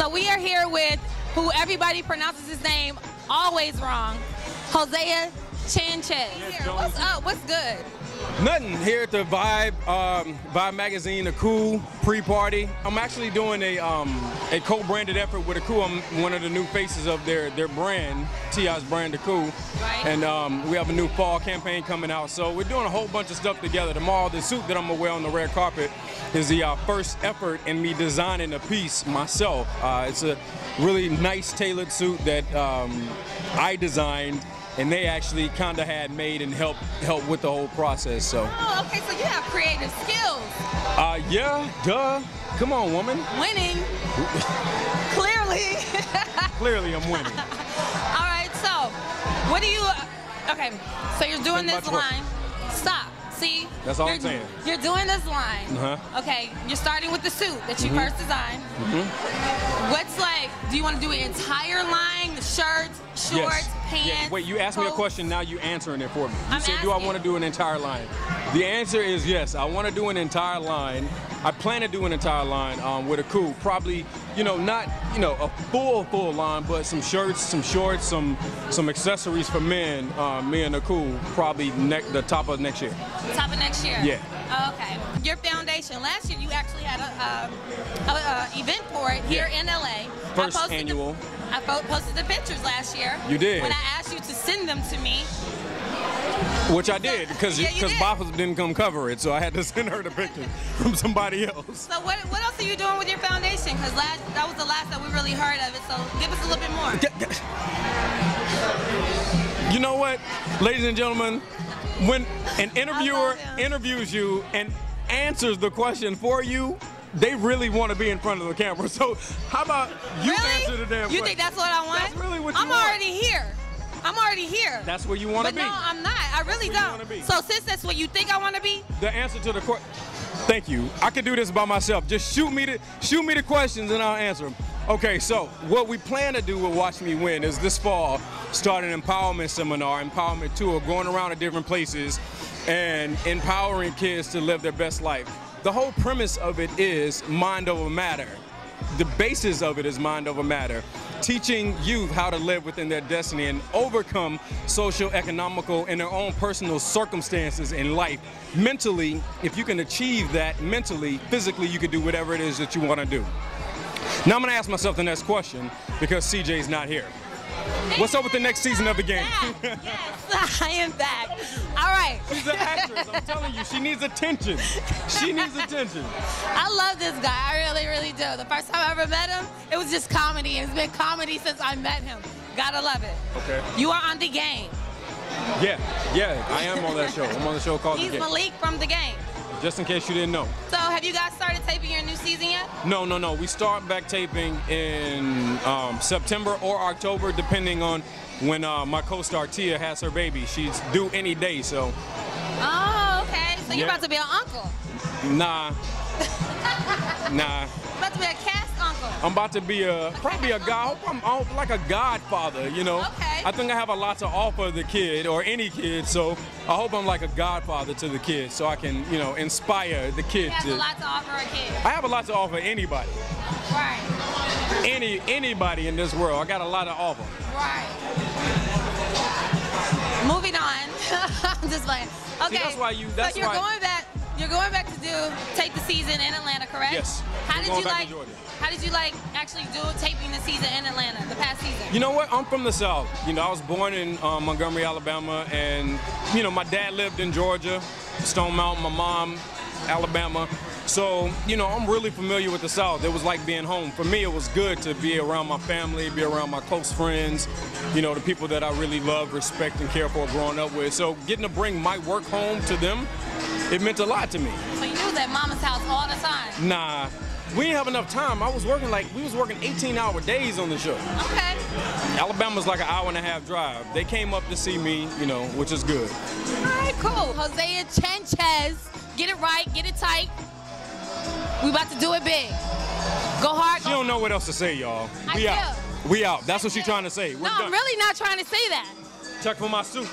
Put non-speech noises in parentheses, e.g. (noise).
So we are here with who everybody pronounces his name always wrong, Hosea Chanchez. What's up? What's good? Nothing here at the Vibe um, Vibe magazine, the Akoo pre-party. I'm actually doing a um, a co-branded effort with the Akoo. I'm one of the new faces of their their brand, T.I.'s brand, the Akoo. Right. And um, we have a new fall campaign coming out. So we're doing a whole bunch of stuff together. Tomorrow, the suit that I'm gonna wear on the red carpet is the uh, first effort in me designing a piece myself. Uh, it's a really nice tailored suit that um, I designed and they actually kind of had made and helped help with the whole process. So, Oh, okay. So you have creative skills. uh, yeah, duh. Come on, woman. Winning. (laughs) Clearly. Clearly, I'm winning. (laughs) All right. So, what do you? Okay. So you're doing Think this work. line. Stop. See? That's all I'm You're- saying. You're doing this line. Uh-huh. Okay. You're starting with the suit that you first designed. Mm -hmm. What's? Do you want to do an entire line? The shirts, shorts, pants. Yeah, Wait, you asked me a question. Now you're answering it for me. You I'm said, "Do I want to do an entire line?" The answer is yes. I want to do an entire line. I plan to do an entire line um, with Akoo. Probably, you know, not you know a full full line, but some shirts, some shorts, some some accessories for men. Uh, me and the Akoo. Probably the top of next year. Top of next year. Yeah. Oh, okay. Your foundation. Last year you actually had a, um, a, a event for it here Yeah. in LA. First I posted the- annual. I posted the pictures last year. You did. When I asked you to send them to me. Which I did because Yeah, you because did. Didn't come cover it, so I had to (laughs) send her the picture from somebody else. So what what else are you doing with your foundation? Because last that was the last that we really heard of it. So give us a little bit more. You know what, ladies and gentlemen, when an interviewer interviews you and answers the question for you, they really want to be in front of the camera. So how about you really? answer the damn you question? think that's what I want? That's really what you I'm want. already here. I'm already here. That's where you want to be. but no, I'm not. I really don't. So since that's what you think I want to be, the answer to the question. Thank you. I can do this by myself. Just shoot me the shoot me the questions and I'll answer them. Okay, so what we plan to do with Watch Me Win is this fall start an empowerment seminar, empowerment tour, going around to different places and empowering kids to live their best life. The whole premise of it is mind over matter. The basis of it is mind over matter. Teaching youth how to live within their destiny and overcome social, economical, and their own personal circumstances in life. Mentally, if you can achieve that mentally, physically, you can do whatever it is that you want to do. Now I'm gonna ask myself the next question because CJ's not here. What's up with the next season of the game? Yes, (laughs) I am back. All right. She's an actress. I'm telling you, she needs attention. She needs attention. I love this guy. I really, really do. The first time I ever met him, it was just comedy. It's been comedy since I met him. Gotta love it. Okay. You are on the game. Yeah, yeah, I am on that show. I'm on the show called He's The Game. Malik from the game. Just in case you didn't know. So have you guys started taping your new season yet? No, no, no. We start back taping in um, September or October, depending on when uh, my co-star Tia has her baby. She's due any day, so Oh, okay. So you're Yeah. about to be an uncle. nah, (laughs) nah. About to be a cast uncle. I'm about to be a probably a god. I hope I'm, I'm like a godfather, you know. Okay. I think I have a lot to offer the kid or any kid, so I hope I'm like a godfather to the kid, so I can, you know, inspire the kid He has to. a lot to offer a kid. I have a lot to offer anybody, Right. any anybody in this world. I got a lot to offer. Right. Moving on. (laughs) I'm just playing. Okay. that's why you- that's so you're why- going back. You're going back to do take the season in Atlanta, correct? Yes. How did you like? How did you like actually do taping the season in Atlanta, the past season? You know what? I'm from the South. You know, I was born in um, Montgomery, Alabama, and you know, my dad lived in Georgia, Stone Mountain. My mom, Alabama. So, you know, I'm really familiar with the South. It was like being home. For me, it was good to be around my family, be around my close friends, you know, the people that I really love, respect, and care for growing up with. So, getting to bring my work home to them, it meant a lot to me. So you was at Mama's house all the time. Nah, we didn't have enough time. I was working like, we was working 18 hour days on the show. Okay. Alabama's like an hour and a half drive. They came up to see me, you know, which is good. All right, cool. Hosea Chanchez. Get it right, get it tight. We about to do it big. Go hard. She don't know what else to say, y'all. I We do. out. We out. That's what she's trying to say. We're no, done. I'm really not trying to say that. Check for my suit.